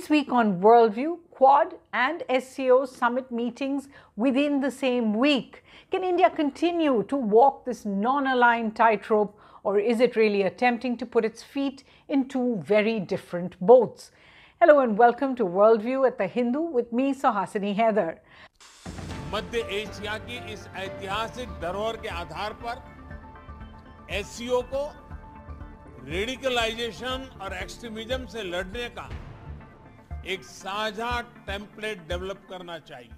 This week on Worldview, Quad and SCO summit meetings within the same week. Can India continue to walk this non aligned tightrope, or is it really attempting to put its feet in two very different boats? Hello and welcome to Worldview at the Hindu with me, Suhasini Haidar. मध्य Asia की इस ऐतिहासिक धरोहर के आधार पर SCO को radicalisation और extremism से लड़ने का एक साझा टेम्पलेट डेवलप करना चाहिए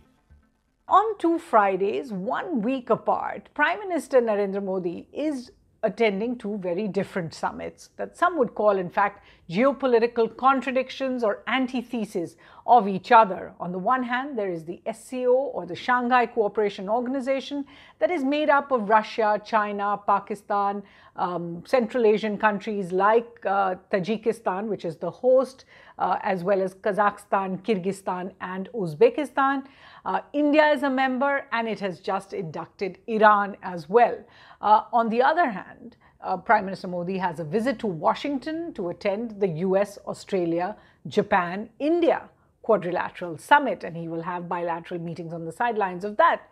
On two Fridays, one week apart, Prime Minister Narendra Modi is attending two very different summits that some would call, in fact, geopolitical contradictions or antitheses of each other. On the one hand, there is the SCO or the Shanghai Cooperation Organization that is made up of Russia, China, Pakistan, um, Central Asian countries like uh, Tajikistan, which is the host, uh, as well as Kazakhstan, Kyrgyzstan, and Uzbekistan. Uh, India is a member and it has just inducted Iran as well. Uh, on the other hand, uh, Prime Minister Modi has a visit to Washington to attend the US, Australia, Japan, India quadrilateral summit, and he will have bilateral meetings on the sidelines of that.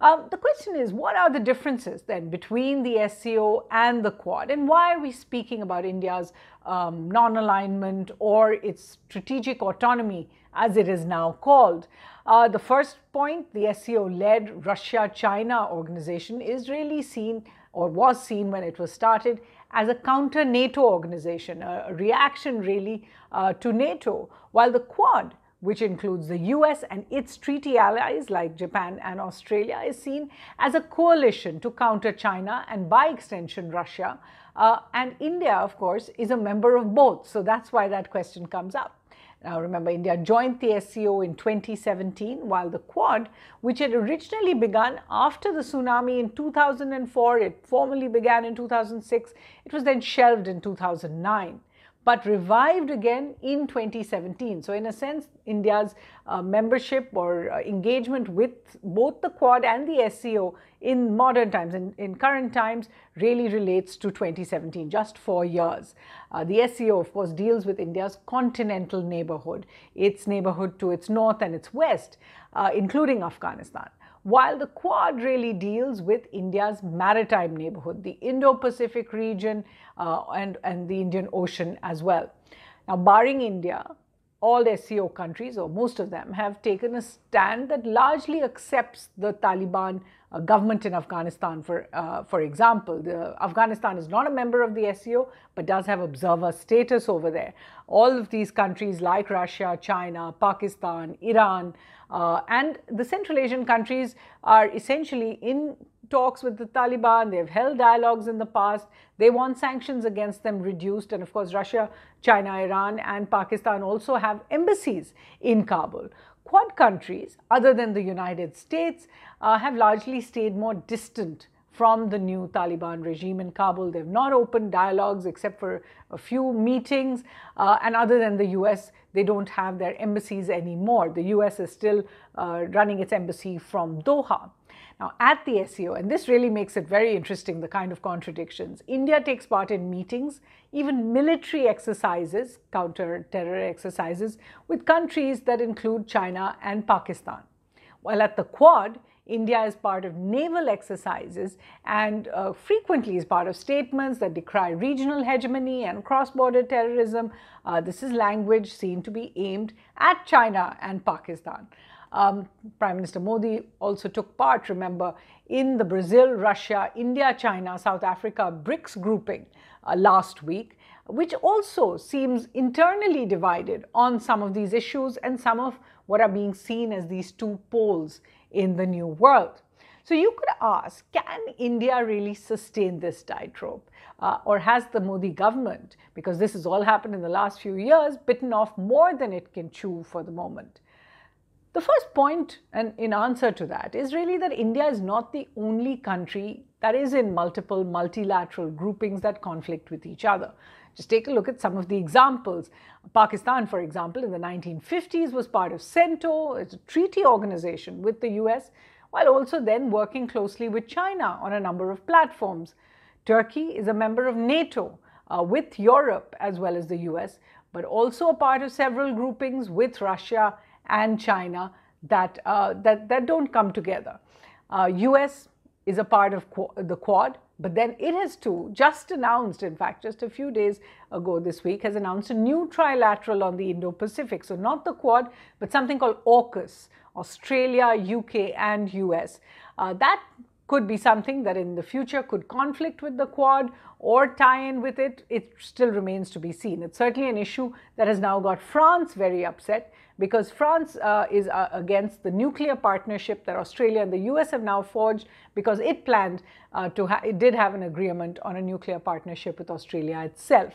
Um, the question is, what are the differences then between the SCO and the Quad, and why are we speaking about India's um, non alignment or its strategic autonomy, as it is now called? Uh, the first point, the SCO led Russia China organization, is really seen or was seen when it was started as a counter NATO organization, a, reaction really uh, to NATO, while the Quad which includes the US and its treaty allies like Japan and Australia, is seen as a coalition to counter China and by extension Russia. Uh, and India, of course, is a member of both. So that's why that question comes up. Now, remember, India joined the SCO in 2017, while the Quad, which had originally begun after the tsunami in 2004, it formally began in 2006, it was then shelved in 2009 but revived again in 2017. So, in a sense, India's uh, membership or uh, engagement with both the Quad and the SCO in modern times, in, in current times, really relates to 2017, just four years. Uh, the SCO, of course, deals with India's continental neighborhood, its neighborhood to its north and its west, uh, including Afghanistan while the Quad really deals with India's maritime neighborhood, the Indo Pacific region uh, and, and the Indian Ocean as well. Now, barring India, all SCO countries, or most of them, have taken a stand that largely accepts the Taliban uh, government in Afghanistan. For, uh, for example, the, Afghanistan is not a member of the SCO, but does have observer status over there. All of these countries, like Russia, China, Pakistan, Iran, uh, and the Central Asian countries are essentially in talks with the Taliban. They've held dialogues in the past. They want sanctions against them reduced. And of course, Russia, China, Iran, and Pakistan also have embassies in Kabul. Quad countries, other than the United States, uh, have largely stayed more distant from the new Taliban regime in Kabul. They've not opened dialogues except for a few meetings. Uh, and other than the US, they don't have their embassies anymore. The US is still uh, running its embassy from Doha. Now, at the SCO, and this really makes it very interesting the kind of contradictions, India takes part in meetings, even military exercises, counter terror exercises, with countries that include China and Pakistan. While at the Quad, India is part of naval exercises and uh, frequently is part of statements that decry regional hegemony and cross border terrorism. Uh, this is language seen to be aimed at China and Pakistan. Um, Prime Minister Modi also took part, remember, in the Brazil, Russia, India, China, South Africa BRICS grouping uh, last week, which also seems internally divided on some of these issues and some of what are being seen as these two poles in the new world. So you could ask, can India really sustain this tightrope? Uh, or has the Modi government, because this has all happened in the last few years, bitten off more than it can chew for the moment? The first point, and in answer to that, is really that India is not the only country that is in multiple multilateral groupings that conflict with each other. Just take a look at some of the examples. Pakistan, for example, in the 1950s was part of CENTO, it's a treaty organization with the US, while also then working closely with China on a number of platforms. Turkey is a member of NATO uh, with Europe as well as the US, but also a part of several groupings with Russia and China that, uh, that, that don't come together. Uh, US is a part of the Quad, but then it has too just announced, in fact, just a few days ago this week, has announced a new trilateral on the Indo Pacific. So, not the Quad, but something called AUKUS Australia, UK, and US. Uh, that could be something that in the future could conflict with the Quad or tie in with it. It still remains to be seen. It's certainly an issue that has now got France very upset because France uh, is uh, against the nuclear partnership that Australia and the US have now forged because it planned uh, to, it did have an agreement on a nuclear partnership with Australia itself.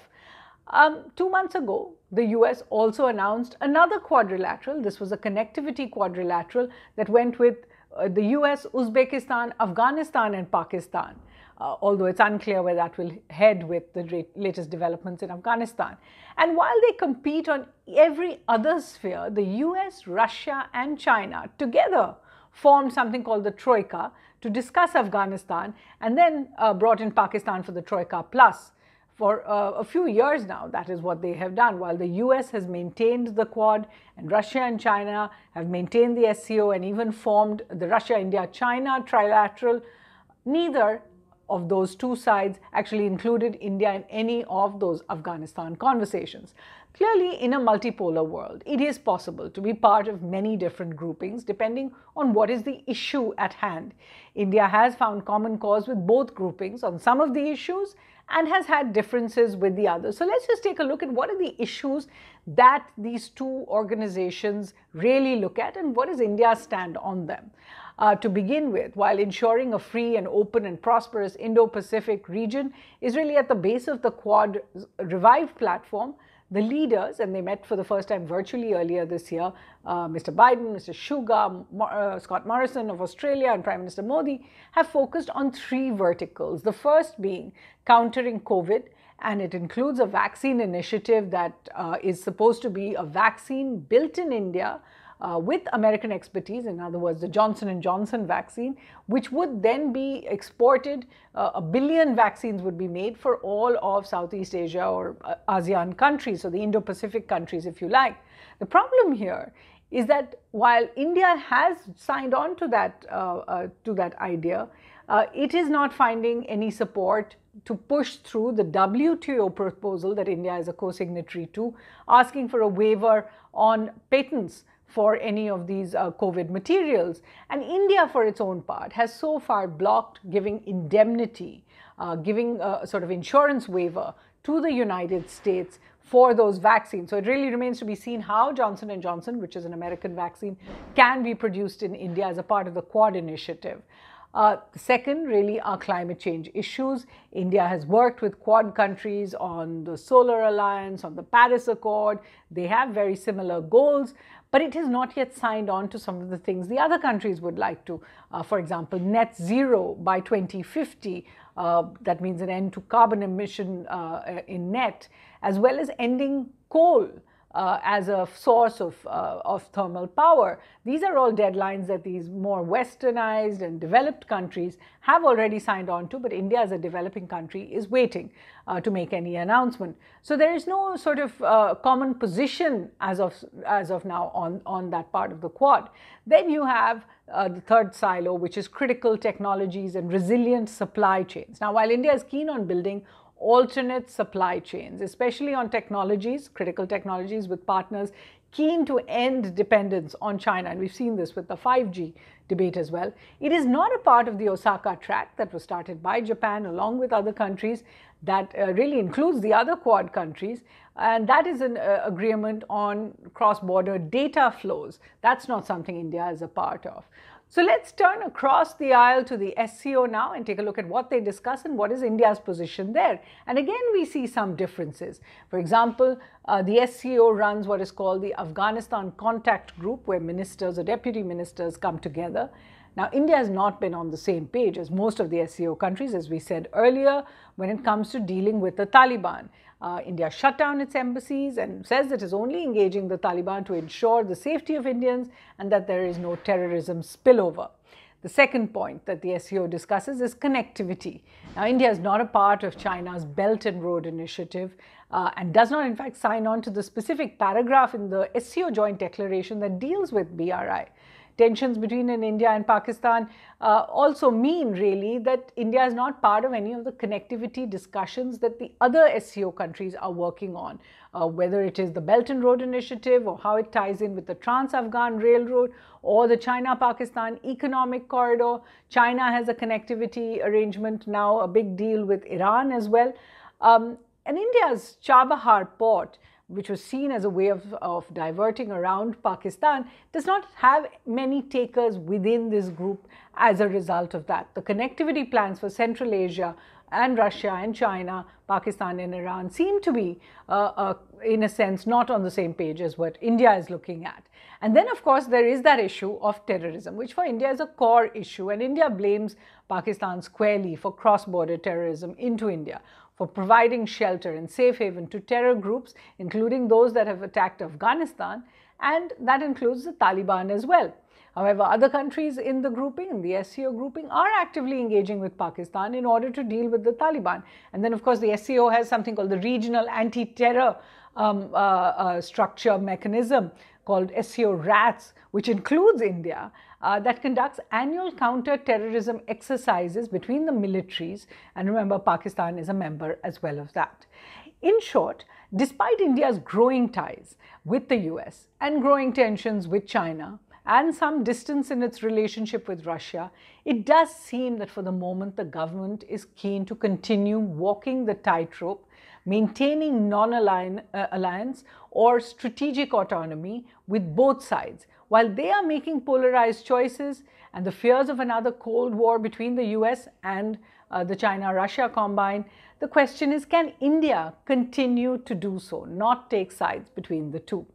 Um, two months ago, the US also announced another quadrilateral. This was a connectivity quadrilateral that went with uh, the US, Uzbekistan, Afghanistan, and Pakistan. Uh, although it's unclear where that will head with the latest developments in Afghanistan. And while they compete on every other sphere, the US, Russia, and China together formed something called the Troika to discuss Afghanistan and then uh, brought in Pakistan for the Troika Plus. For uh, a few years now, that is what they have done. While the US has maintained the Quad and Russia and China have maintained the SCO and even formed the Russia, India, China trilateral, neither of those two sides actually included India in any of those Afghanistan conversations. Clearly, in a multipolar world, it is possible to be part of many different groupings depending on what is the issue at hand. India has found common cause with both groupings on some of the issues and has had differences with the others. So let's just take a look at what are the issues that these two organizations really look at and what does India stand on them. Uh, to begin with, while ensuring a free and open and prosperous Indo Pacific region is really at the base of the Quad revived platform, the leaders, and they met for the first time virtually earlier this year, uh, Mr. Biden, Mr. Suga, uh, Scott Morrison of Australia, and Prime Minister Modi, have focused on three verticals. The first being countering COVID, and it includes a vaccine initiative that uh, is supposed to be a vaccine built in India uh, with American expertise, in other words, the Johnson & Johnson vaccine, which would then be exported. Uh, a billion vaccines would be made for all of Southeast Asia or uh, ASEAN countries, so the Indo-Pacific countries, if you like. The problem here is that while India has signed on to that, uh, uh, to that idea, it is not finding any support to push through the WTO proposal that India is a co-signatory to, asking for a waiver on patents for any of these uh, COVID materials. And India, for its own part, has so far blocked giving indemnity, uh, giving a sort of insurance waiver to the United States for those vaccines. So it really remains to be seen how Johnson & Johnson, which is an American vaccine, can be produced in India as a part of the Quad initiative. Uh, second, really, are climate change issues. India has worked with Quad countries on the Solar Alliance, on the Paris Accord. They have very similar goals, but it has not yet signed on to some of the things the other countries would like to. Uh, for example, net zero by 2050. Uh, that means an end to carbon emission uh, in net, as well as ending coal uh, as a source of, uh, of thermal power. These are all deadlines that these more westernized and developed countries have already signed on to, but India as a developing country is waiting uh, to make any announcement. So there is no sort of uh, common position as of, as of now on, on that part of the Quad. Then you have uh, the third silo, which is critical technologies and resilient supply chains. Now, while India is keen on building alternate supply chains, especially on technologies, critical technologies with partners keen to end dependence on China. And we've seen this with the 5G debate as well. It is not a part of the Osaka track that was started by Japan along with other countries that uh, really includes the other Quad countries. And that is an uh, agreement on cross border data flows. That's not something India is a part of. So let's turn across the aisle to the SCO now and take a look at what they discuss and what is India's position there. And again, we see some differences. For example, uh, the SCO runs what is called the Afghanistan Contact Group, where ministers or deputy ministers come together. Now, India has not been on the same page as most of the SCO countries, as we said earlier, when it comes to dealing with the Taliban. Uh, India shut down its embassies and says it is only engaging the Taliban to ensure the safety of Indians and that there is no terrorism spillover. The second point that the SCO discusses is connectivity. Now, India is not a part of China's Belt and Road Initiative uh, and does not, in fact, sign on to the specific paragraph in the SCO Joint Declaration that deals with BRI tensions between India and Pakistan uh, also mean really that India is not part of any of the connectivity discussions that the other SCO countries are working on, uh, whether it is the Belt and Road Initiative or how it ties in with the Trans-Afghan Railroad or the China-Pakistan Economic Corridor. China has a connectivity arrangement now, a big deal with Iran as well. Um, and India's Chabahar port which was seen as a way of, of diverting around Pakistan, does not have many takers within this group as a result of that. The connectivity plans for Central Asia and Russia and China, Pakistan and Iran seem to be, uh, uh, in a sense, not on the same page as what India is looking at. And then, of course, there is that issue of terrorism, which for India is a core issue. And India blames Pakistan squarely for cross border terrorism into India for providing shelter and safe haven to terror groups, including those that have attacked Afghanistan, and that includes the Taliban as well. However, other countries in the grouping, the SCO grouping, are actively engaging with Pakistan in order to deal with the Taliban. And then, of course, the SCO has something called the Regional Anti Terror um, uh, uh, Structure Mechanism called SCO RATS, which includes India, uh, that conducts annual counter-terrorism exercises between the militaries. And remember, Pakistan is a member as well of that. In short, despite India's growing ties with the US and growing tensions with China, and some distance in its relationship with Russia, it does seem that for the moment the government is keen to continue walking the tightrope maintaining non-alliance or strategic autonomy with both sides. While they are making polarized choices and the fears of another Cold War between the US and uh, the China-Russia combine, the question is can India continue to do so, not take sides between the two?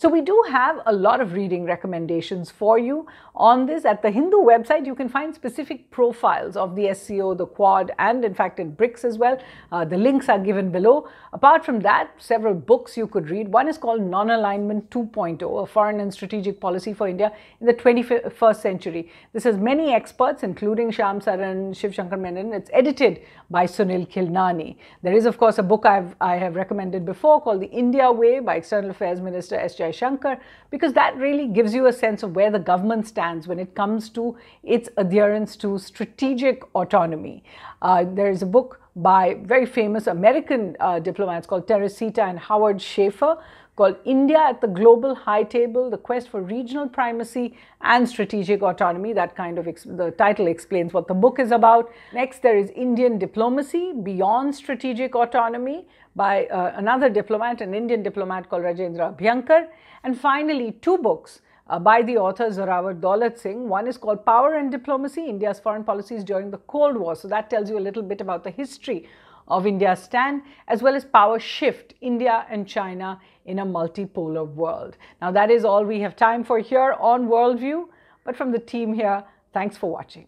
So we do have a lot of reading recommendations for you on this. At the Hindu website, you can find specific profiles of the SCO, the Quad, and in fact in BRICS as well. Uh, the links are given below. Apart from that, several books you could read. One is called Non-Alignment 2.0, a foreign and strategic policy for India in the 21st century. This has many experts, including Shyam Saran, Shiv Shankar Menon. It's edited by Sunil Khilnani. There is, of course, a book I've, I have recommended before called The India Way by External Affairs Minister S. J. Shankar, because that really gives you a sense of where the government stands when it comes to its adherence to strategic autonomy. Uh, there is a book by very famous American uh, diplomats called Teresita and Howard Schaffer called India at the Global High Table, the quest for regional primacy and strategic autonomy. That kind of, the title explains what the book is about. Next, there is Indian Diplomacy Beyond Strategic Autonomy by uh, another diplomat, an Indian diplomat called Rajendra Abhyankar. And finally, two books uh, by the author Zorawar Daulat Singh. One is called Power and Diplomacy, India's Foreign Policies During the Cold War. So that tells you a little bit about the history of India's stand, as well as Power Shift, India and China in a multipolar world. Now that is all we have time for here on Worldview, but from the team here, thanks for watching.